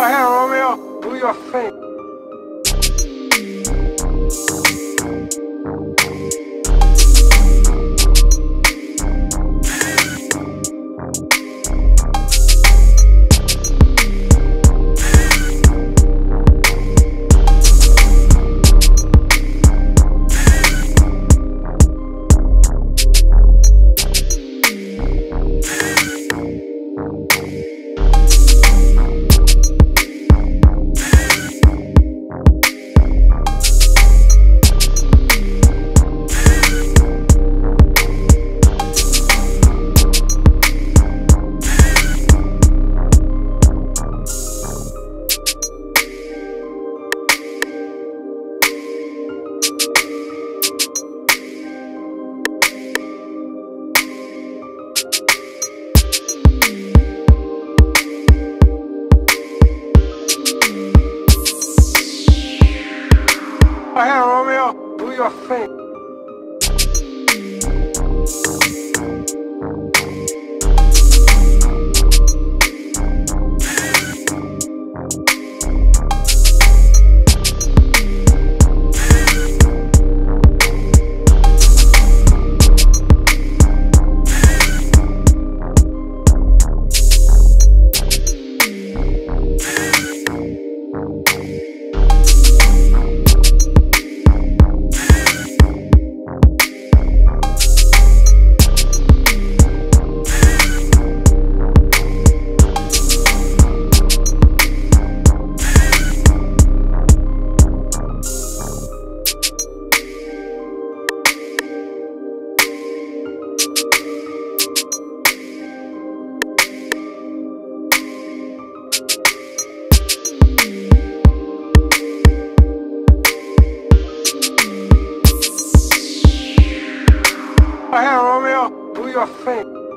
Hey, Romeo, do your thing. Hey, Romeo, do your thing. Hey, Romeo, do your thing.